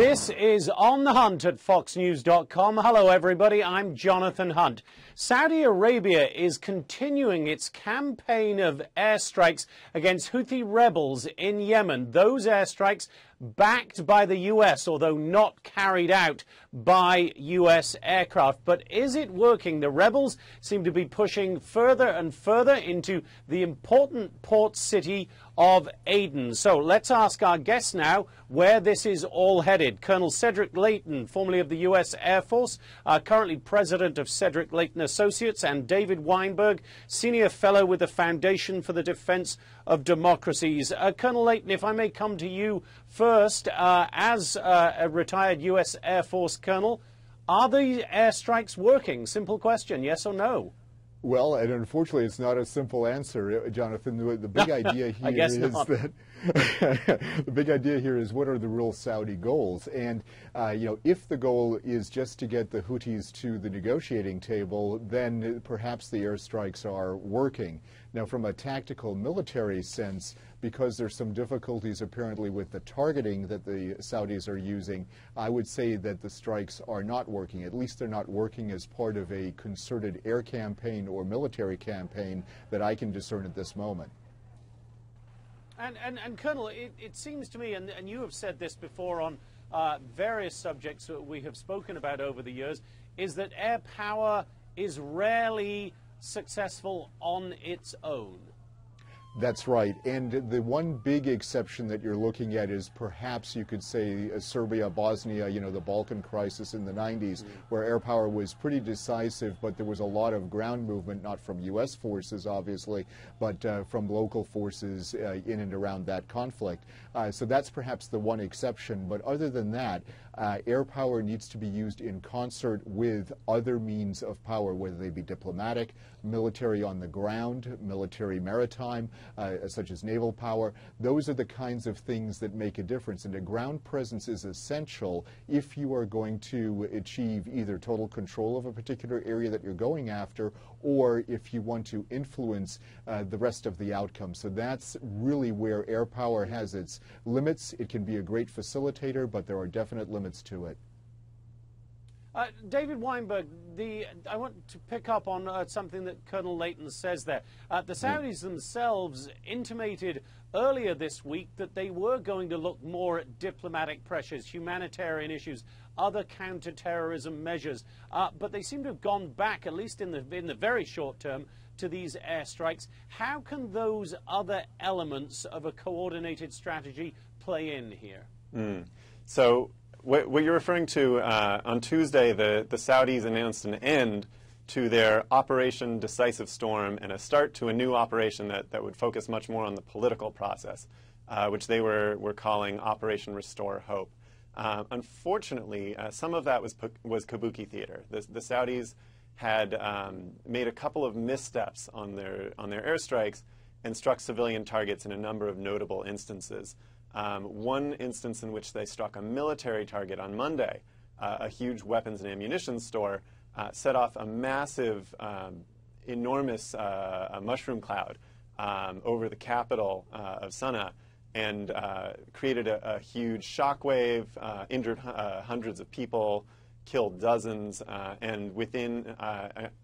This is On the Hunt at FoxNews.com. Hello, everybody. I'm Jonathan Hunt. Saudi Arabia is continuing its campaign of airstrikes against Houthi rebels in Yemen. Those airstrikes backed by the U.S., although not carried out by U.S. aircraft. But is it working? The rebels seem to be pushing further and further into the important port city of Aden. So let's ask our guests now where this is all headed. Colonel Cedric Leighton, formerly of the U.S. Air Force, uh, currently president of Cedric Leighton Associates, and David Weinberg, senior fellow with the Foundation for the Defense of Democracies. Uh, Colonel Leighton, if I may come to you first, uh, as uh, a retired U.S. Air Force colonel, are the airstrikes working? Simple question, yes or no? Well, and unfortunately, it's not a simple answer, uh, Jonathan. The, the big idea here is not. that the big idea here is what are the real Saudi goals? And uh, you know, if the goal is just to get the Houthis to the negotiating table, then perhaps the airstrikes are working. Now, from a tactical military sense, because there's some difficulties apparently with the targeting that the Saudis are using, I would say that the strikes are not working. At least they're not working as part of a concerted air campaign or military campaign that I can discern at this moment. And, and, and Colonel, it, it seems to me, and, and you have said this before on uh, various subjects that we have spoken about over the years, is that air power is rarely successful on its own. That's right. And the one big exception that you're looking at is perhaps you could say uh, Serbia, Bosnia, you know, the Balkan crisis in the 90s, mm. where air power was pretty decisive, but there was a lot of ground movement, not from U.S. forces, obviously, but uh, from local forces uh, in and around that conflict. Uh, so that's perhaps the one exception. But other than that, uh, air power needs to be used in concert with other means of power, whether they be diplomatic, military on the ground, military maritime, uh, such as naval power. Those are the kinds of things that make a difference. And a ground presence is essential if you are going to achieve either total control of a particular area that you're going after or if you want to influence uh, the rest of the outcome. So that's really where air power has its limits. It can be a great facilitator, but there are definite limits to it. Uh, David Weinberg, the, I want to pick up on uh, something that Colonel Leighton says there. Uh, the Saudis themselves intimated earlier this week that they were going to look more at diplomatic pressures, humanitarian issues, other counterterrorism measures, uh, but they seem to have gone back, at least in the, in the very short term, to these airstrikes. How can those other elements of a coordinated strategy play in here? Mm. So what, what you're referring to, uh, on Tuesday, the, the Saudis announced an end to their Operation Decisive Storm and a start to a new operation that, that would focus much more on the political process, uh, which they were, were calling Operation Restore Hope. Uh, unfortunately, uh, some of that was, was kabuki theater. The, the Saudis had um, made a couple of missteps on their, on their airstrikes and struck civilian targets in a number of notable instances. Um, one instance in which they struck a military target on Monday, uh, a huge weapons and ammunition store, uh, set off a massive, um, enormous uh, mushroom cloud um, over the capital uh, of Sana'a and uh, created a, a, huge shockwave, uh, injured hundreds of people, killed dozens, and within,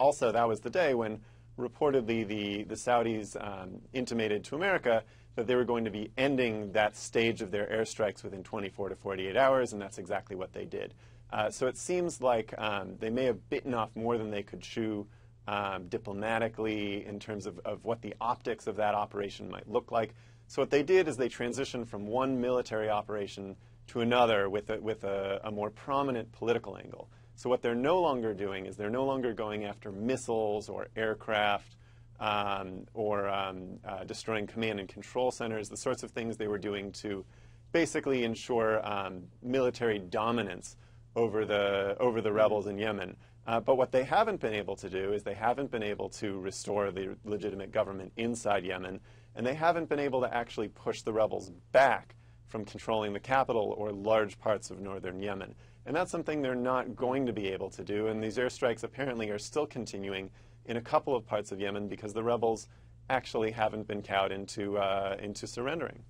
also that was the day when reportedly the, the Saudis um, intimated to America that they were going to be ending that stage of their airstrikes within 24 to 48 hours, and that's exactly what they did. Uh, so it seems like um, they may have bitten off more than they could chew um, diplomatically in terms of, of what the optics of that operation might look like. So what they did is they transitioned from one military operation to another with a, with a, a more prominent political angle. So what they're no longer doing is they're no longer going after missiles or aircraft um, or um, uh, destroying command and control centers, the sorts of things they were doing to basically ensure um, military dominance over the, over the rebels in Yemen. Uh, but what they haven't been able to do is they haven't been able to restore the legitimate government inside Yemen, and they haven't been able to actually push the rebels back from controlling the capital or large parts of northern Yemen. And that's something they're not going to be able to do, and these airstrikes apparently are still continuing in a couple of parts of Yemen because the rebels actually haven't been cowed into, uh, into surrendering.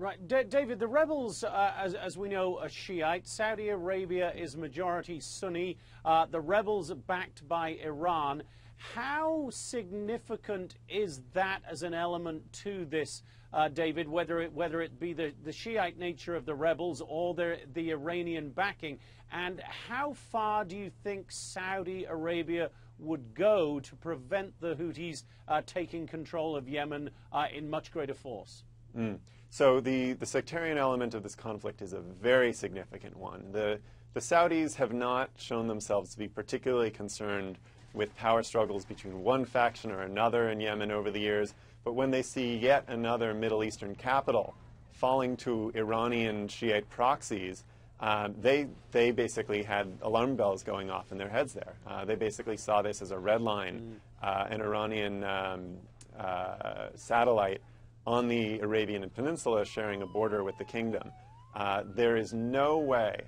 Right, D David, the rebels, uh, as, as, we know, are Shiite. Saudi Arabia is majority Sunni. Uh, the rebels are backed by Iran. How significant is that as an element to this, uh, David, whether it, whether it be the, the Shiite nature of the rebels or the, the Iranian backing? And how far do you think Saudi Arabia would go to prevent the Houthis uh, taking control of Yemen uh, in much greater force? Mm. So the, the sectarian element of this conflict is a very significant one. The, the Saudis have not shown themselves to be particularly concerned with power struggles between one faction or another in Yemen over the years, but when they see yet another Middle Eastern capital falling to Iranian Shiite proxies, um, they, they basically had alarm bells going off in their heads there. Uh, they basically saw this as a red line, mm. uh, an Iranian um, uh, satellite on the Arabian Peninsula sharing a border with the kingdom. Uh, there is no way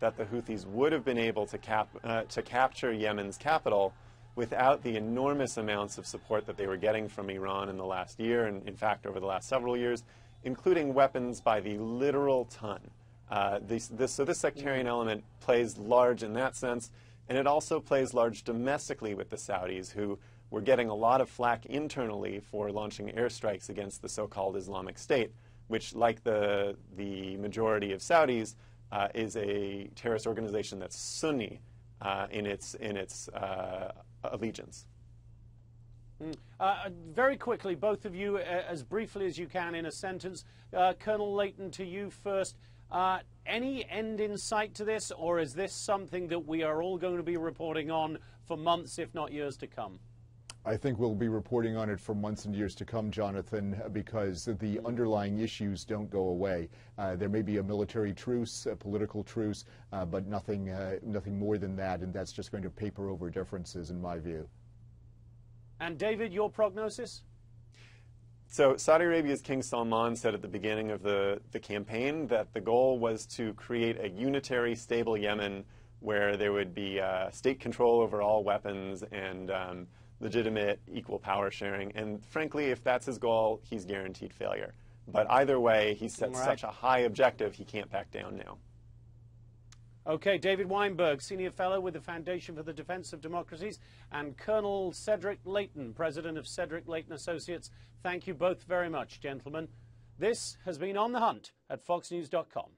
that the Houthis would have been able to, cap, uh, to capture Yemen's capital without the enormous amounts of support that they were getting from Iran in the last year, and in fact over the last several years, including weapons by the literal ton. Uh, this, this, so this sectarian element plays large in that sense, and it also plays large domestically with the Saudis, who we're getting a lot of flack internally for launching airstrikes against the so-called Islamic State, which, like the, the majority of Saudis, uh, is a terrorist organization that's Sunni uh, in its, in its uh, allegiance. Mm. Uh, very quickly, both of you, uh, as briefly as you can in a sentence. Uh, Colonel Leighton, to you first. any end in sight to this, or is this something that we are all going to be reporting on for months, if not years to come? I think we'll be reporting on it for months and years to come, Jonathan, because the underlying issues don't go away. Uh, there may be a military truce, a political truce, uh, but nothing, uh, nothing more than that, and that's just going to paper over differences, in my view. And David, your prognosis? So Saudi Arabia's King Salman said at the beginning of the, the campaign that the goal was to create a unitary, stable Yemen where there would be uh, state control over all weapons and um, legitimate equal power sharing. And frankly, if that's his goal, he's guaranteed failure. But either way, he set right. such a high objective, he can't back down now. Okay, David Weinberg, Senior Fellow with the Foundation for the Defense of Democracies, and Colonel Cedric Leighton, President of Cedric Leighton Associates. Thank you both very much, gentlemen. This has been On the Hunt at FoxNews.com.